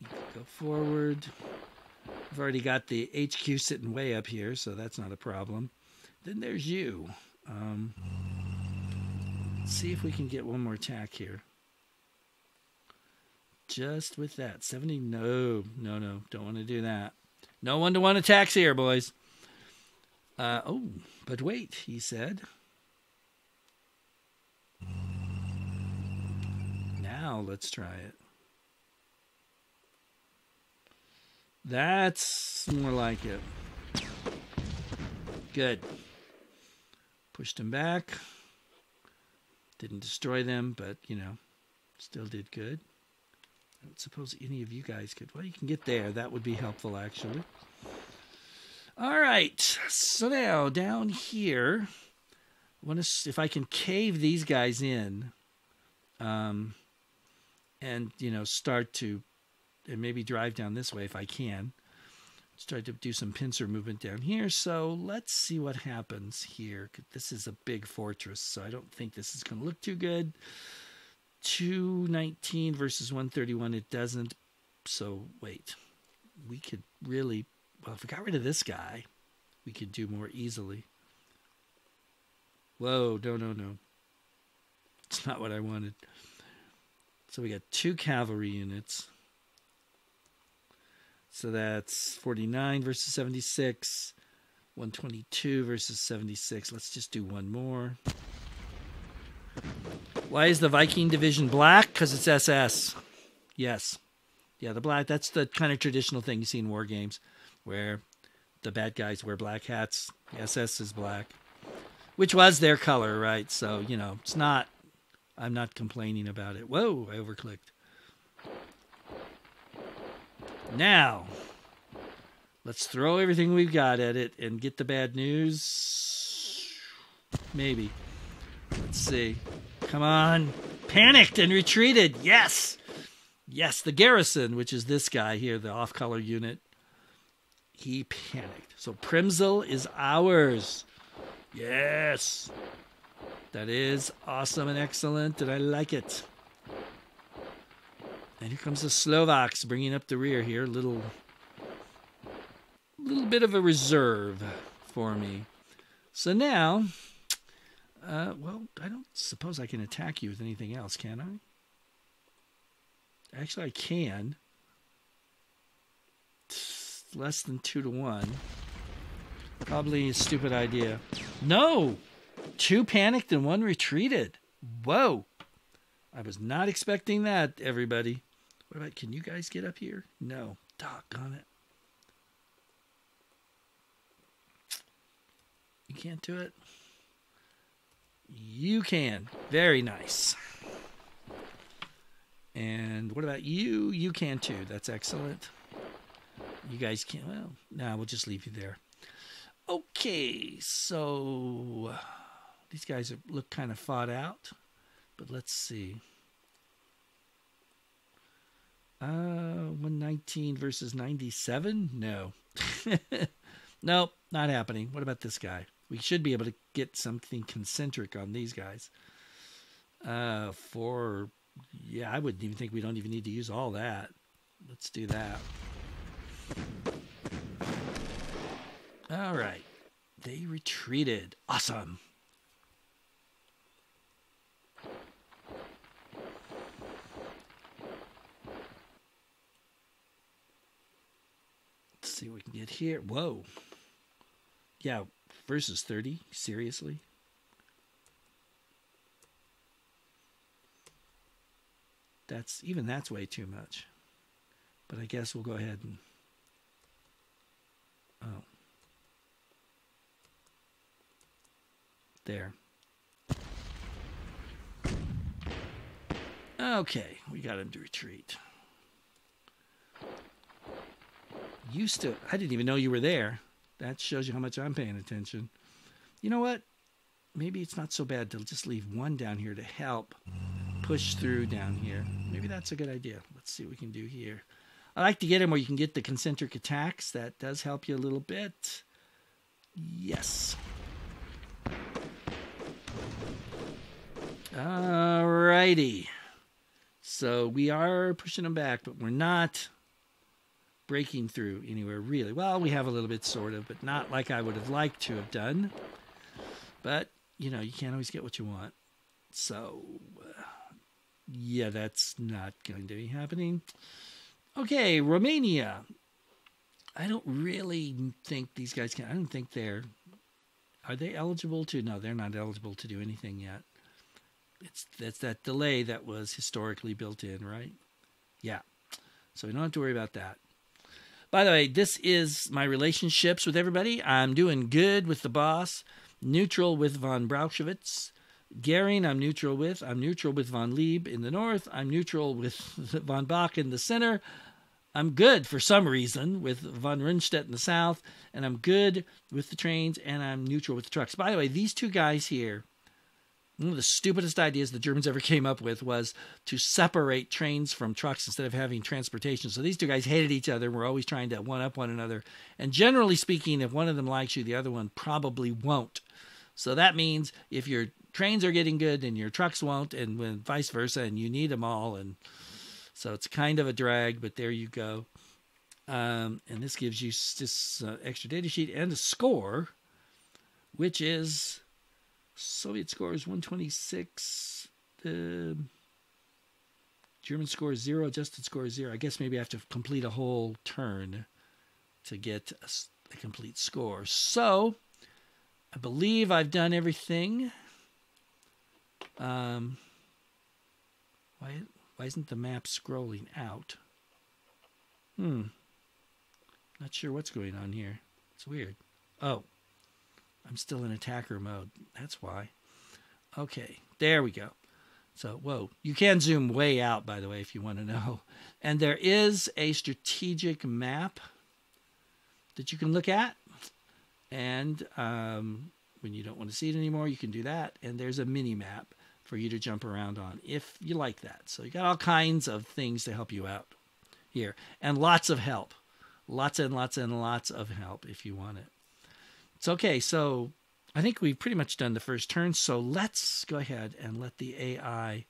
You can go forward. I've already got the HQ sitting way up here, so that's not a problem. Then there's you. Um, see if we can get one more attack here. Just with that. 70. No, no, no. Don't want to do that. No one to one attacks here, boys. Uh, oh, but wait, he said. Now let's try it. That's more like it. Good. Pushed him back. Didn't destroy them, but, you know, still did good. Suppose any of you guys could. Well, you can get there. That would be helpful, actually. All right. So now down here, I want to if I can cave these guys in, um, and you know start to, and maybe drive down this way if I can. Start to do some pincer movement down here. So let's see what happens here. This is a big fortress, so I don't think this is going to look too good. 219 versus 131, it doesn't. So wait, we could really well, if we got rid of this guy, we could do more easily. Whoa, no, no, no. It's not what I wanted. So we got two cavalry units. So that's 49 versus 76, 122 versus 76. Let's just do one more. Why is the Viking division black? Because it's SS. Yes. Yeah, the black, that's the kind of traditional thing you see in war games where the bad guys wear black hats. SS is black, which was their color, right? So, you know, it's not, I'm not complaining about it. Whoa, I overclicked. Now, let's throw everything we've got at it and get the bad news. Maybe. Let's see. Come on. Panicked and retreated. Yes. Yes, the garrison, which is this guy here, the off color unit, he panicked. So Przemysl is ours. Yes. That is awesome and excellent, and I like it. And here comes the Slovaks bringing up the rear here. Little, little bit of a reserve for me. So now, uh, well, I don't suppose I can attack you with anything else, can I? Actually, I can less than two to one. Probably a stupid idea. No! Two panicked and one retreated. Whoa! I was not expecting that, everybody. What about, can you guys get up here? No. Doggone it. You can't do it? You can. Very nice. And what about you? You can too. That's excellent. You guys can't. Well, nah, we'll just leave you there. Okay, so these guys look kind of fought out, but let's see. Uh, 119 versus 97? No. nope, not happening. What about this guy? We should be able to get something concentric on these guys. Uh, for, yeah, I wouldn't even think we don't even need to use all that. Let's do that. All right. They retreated. Awesome. Let's see what we can get here. Whoa. Yeah, versus 30. Seriously? That's even that's way too much. But I guess we'll go ahead and oh. There. Okay, we got him to retreat. Used to, I didn't even know you were there. That shows you how much I'm paying attention. You know what? Maybe it's not so bad to just leave one down here to help push through down here. Maybe that's a good idea. Let's see what we can do here. I like to get him where you can get the concentric attacks. That does help you a little bit. Yes. All righty. So we are pushing them back, but we're not breaking through anywhere really. Well, we have a little bit, sort of, but not like I would have liked to have done. But, you know, you can't always get what you want. So, uh, yeah, that's not going to be happening. Okay, Romania. I don't really think these guys can. I don't think they're. Are they eligible to? No, they're not eligible to do anything yet. It's that's that delay that was historically built in, right? Yeah. So we don't have to worry about that. By the way, this is my relationships with everybody. I'm doing good with the boss, neutral with von Brauchowitz. Goering, I'm neutral with. I'm neutral with von Leeb in the north. I'm neutral with von Bock in the center. I'm good for some reason with von Rundstedt in the south, and I'm good with the trains, and I'm neutral with the trucks. By the way, these two guys here one of the stupidest ideas the Germans ever came up with was to separate trains from trucks instead of having transportation. So these two guys hated each other and were always trying to one up one another. And generally speaking, if one of them likes you, the other one probably won't. So that means if your trains are getting good and your trucks won't, and when vice versa, and you need them all. And so it's kind of a drag, but there you go. Um, and this gives you this uh, extra data sheet and a score, which is Soviet score is 126. The German score is zero. Adjusted score is zero. I guess maybe I have to complete a whole turn to get a, a complete score. So I believe I've done everything. Um, why why isn't the map scrolling out? Hmm. Not sure what's going on here. It's weird. Oh, I'm still in attacker mode. That's why. Okay, there we go. So, whoa, you can zoom way out, by the way, if you want to know. And there is a strategic map that you can look at. And um, when you don't want to see it anymore, you can do that. And there's a mini map for you to jump around on if you like that. So, you got all kinds of things to help you out here, and lots of help. Lots and lots and lots of help if you want it. It's okay. So I think we've pretty much done the first turn. So let's go ahead and let the AI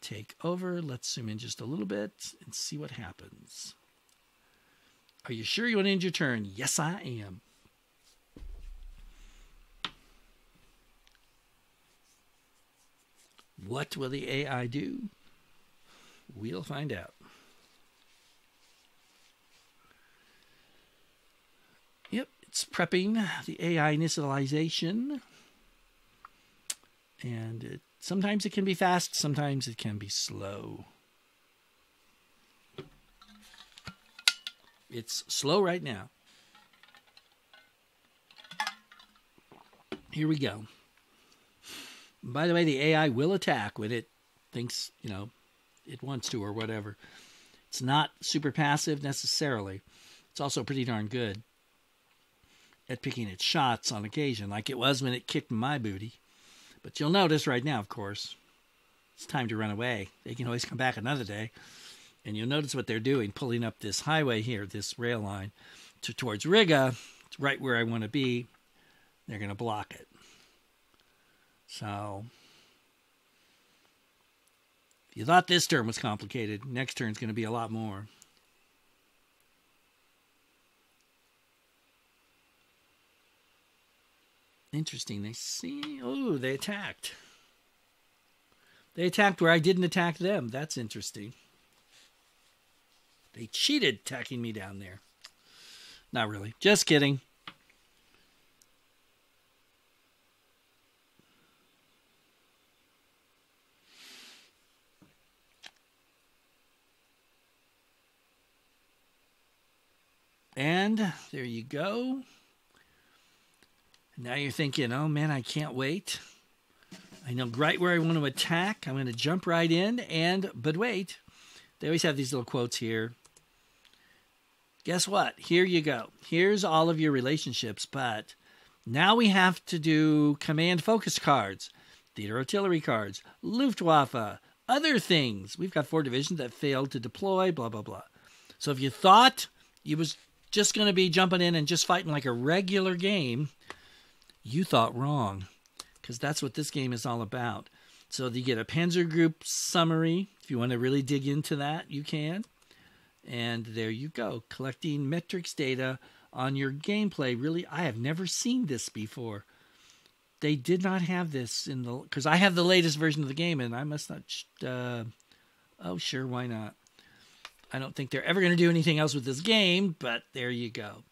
take over. Let's zoom in just a little bit and see what happens. Are you sure you want to end your turn? Yes, I am. What will the AI do? We'll find out. It's prepping the AI initialization. And it, sometimes it can be fast, sometimes it can be slow. It's slow right now. Here we go. By the way, the AI will attack when it thinks, you know, it wants to or whatever. It's not super passive necessarily. It's also pretty darn good at picking its shots on occasion, like it was when it kicked my booty. But you'll notice right now, of course, it's time to run away. They can always come back another day. And you'll notice what they're doing, pulling up this highway here, this rail line, to, towards Riga. Right where I want to be. They're going to block it. So, if you thought this turn was complicated, next turn's going to be a lot more. Interesting. They see. Oh, they attacked. They attacked where I didn't attack them. That's interesting. They cheated attacking me down there. Not really. Just kidding. And there you go. Now you're thinking, oh man, I can't wait. I know right where I want to attack. I'm going to jump right in. And, but wait, they always have these little quotes here. Guess what? Here you go. Here's all of your relationships. But now we have to do command focus cards, theater artillery cards, Luftwaffe, other things. We've got four divisions that failed to deploy, blah, blah, blah. So if you thought you was just going to be jumping in and just fighting like a regular game, you thought wrong because that's what this game is all about. So you get a Panzer Group summary. If you want to really dig into that, you can. And there you go, collecting metrics data on your gameplay. Really, I have never seen this before. They did not have this in the because I have the latest version of the game, and I must not. Uh, oh, sure, why not? I don't think they're ever going to do anything else with this game, but there you go.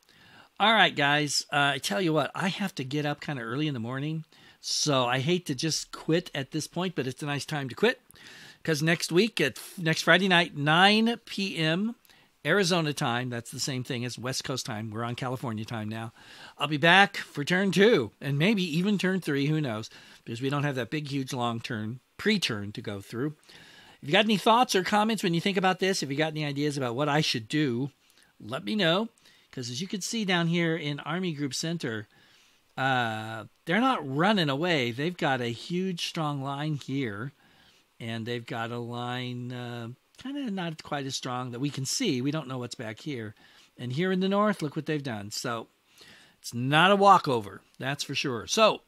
All right, guys. Uh, I tell you what, I have to get up kind of early in the morning. So I hate to just quit at this point, but it's a nice time to quit because next week at next Friday night, 9 p.m. Arizona time, that's the same thing as West Coast time. We're on California time now. I'll be back for turn two and maybe even turn three. Who knows? Because we don't have that big, huge, long turn, pre turn to go through. If you got any thoughts or comments when you think about this, if you got any ideas about what I should do, let me know. Because as you can see down here in Army Group Center, uh, they're not running away. They've got a huge, strong line here, and they've got a line uh, kind of not quite as strong that we can see. We don't know what's back here. And here in the north, look what they've done. So it's not a walkover, that's for sure. So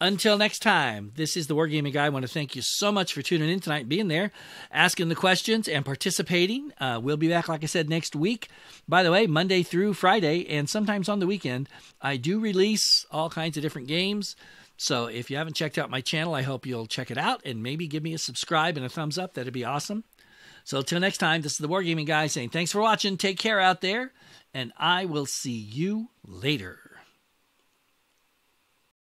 until next time, this is the Wargaming Guy. I want to thank you so much for tuning in tonight, being there, asking the questions, and participating. Uh, we'll be back, like I said, next week. By the way, Monday through Friday, and sometimes on the weekend, I do release all kinds of different games. So if you haven't checked out my channel, I hope you'll check it out and maybe give me a subscribe and a thumbs up. That'd be awesome. So until next time, this is the Wargaming Guy saying thanks for watching. Take care out there, and I will see you later.